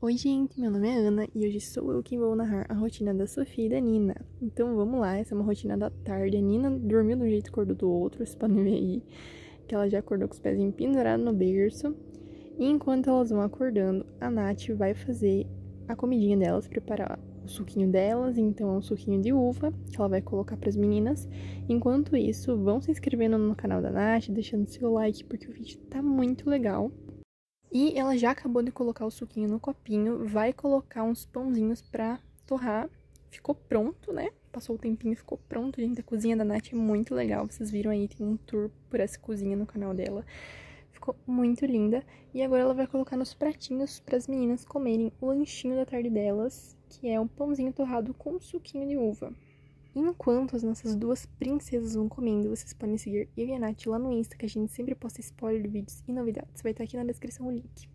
Oi, gente, meu nome é Ana e hoje sou eu quem vou narrar a rotina da Sofia e da Nina. Então vamos lá, essa é uma rotina da tarde. A Nina dormiu de um jeito e acordou do outro, vocês podem ver aí que ela já acordou com os pés pendurados no berço. E enquanto elas vão acordando, a Nath vai fazer a comidinha delas, preparar o suquinho delas, então é um suquinho de uva que ela vai colocar para as meninas. Enquanto isso, vão se inscrevendo no canal da Nath, deixando seu like porque o vídeo tá muito legal. E ela já acabou de colocar o suquinho no copinho, vai colocar uns pãozinhos pra torrar. Ficou pronto, né? Passou o tempinho, ficou pronto, gente. A cozinha da Nath é muito legal. Vocês viram aí, tem um tour por essa cozinha no canal dela. Ficou muito linda. E agora ela vai colocar nos pratinhos para as meninas comerem o lanchinho da tarde delas, que é um pãozinho torrado com suquinho de uva. Enquanto as nossas duas princesas vão comendo, vocês podem seguir eu e a Nath lá no Insta, que a gente sempre posta spoiler de vídeos e novidades. Vai estar aqui na descrição o link.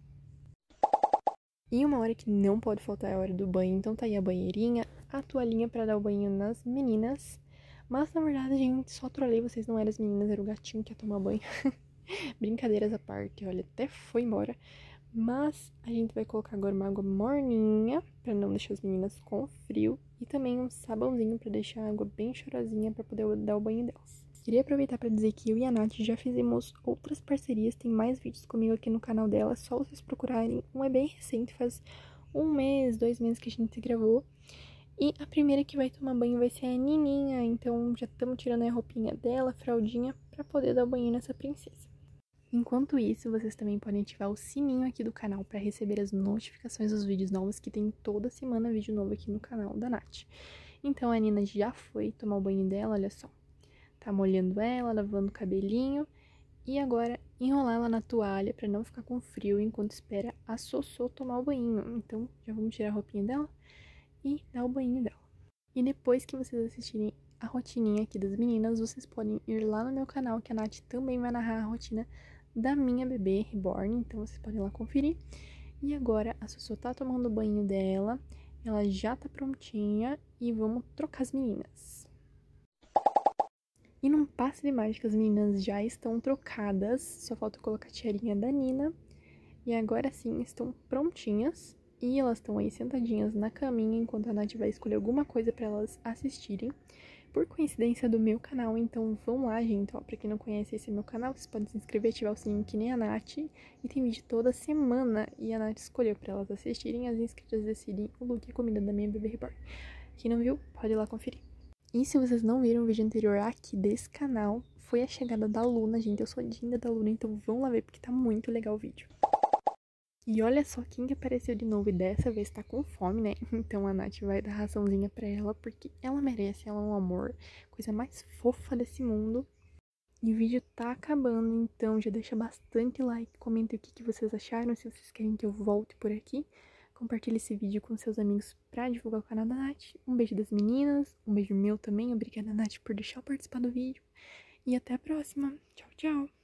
E uma hora que não pode faltar é a hora do banho, então tá aí a banheirinha, a toalhinha para dar o banho nas meninas. Mas na verdade, gente, só trolei vocês, não eram as meninas, era o gatinho que ia tomar banho. Brincadeiras à parte, olha, até foi embora. Mas a gente vai colocar agora uma água morninha para não deixar as meninas com frio e também um sabãozinho para deixar a água bem chorosinha para poder dar o banho delas. Queria aproveitar para dizer que eu e a Nath já fizemos outras parcerias, tem mais vídeos comigo aqui no canal dela, só vocês procurarem. Um é bem recente, faz um mês, dois meses que a gente gravou. E a primeira que vai tomar banho vai ser a Nininha, então já estamos tirando a roupinha dela, a fraldinha, para poder dar banho nessa princesa. Enquanto isso, vocês também podem ativar o sininho aqui do canal para receber as notificações dos vídeos novos, que tem toda semana vídeo novo aqui no canal da Nath. Então a Nina já foi tomar o banho dela, olha só. Tá molhando ela, lavando o cabelinho e agora enrolar ela na toalha para não ficar com frio enquanto espera a Sossô tomar o banho. Então já vamos tirar a roupinha dela e dar o banho dela. E depois que vocês assistirem a rotininha aqui das meninas, vocês podem ir lá no meu canal que a Nath também vai narrar a rotina da minha bebê reborn, então vocês podem lá conferir. E agora a Sussu tá tomando o banho dela, ela já tá prontinha e vamos trocar as meninas. E num passe de mágica, as meninas já estão trocadas, só falta colocar a tiarinha da Nina. E agora sim, estão prontinhas. E elas estão aí sentadinhas na caminha, enquanto a Nath vai escolher alguma coisa para elas assistirem por coincidência do meu canal, então vão lá, gente, ó, pra quem não conhece esse é meu canal, vocês podem se inscrever, ativar o sininho que nem a Nath, e tem vídeo toda semana, e a Nath escolheu pra elas assistirem, as inscritas decidem o look e a comida da minha bebê reborn. Quem não viu, pode ir lá conferir. E se vocês não viram o vídeo anterior aqui desse canal, foi a chegada da Luna, gente, eu sou Dinda da Luna, então vão lá ver, porque tá muito legal o vídeo. E olha só quem que apareceu de novo e dessa vez tá com fome, né? Então a Nath vai dar raçãozinha pra ela, porque ela merece, ela é um amor, coisa mais fofa desse mundo. E o vídeo tá acabando, então já deixa bastante like, comenta o que, que vocês acharam, se vocês querem que eu volte por aqui. Compartilhe esse vídeo com seus amigos pra divulgar o canal da Nath. Um beijo das meninas, um beijo meu também. Obrigada, Nath, por deixar eu participar do vídeo. E até a próxima. Tchau, tchau.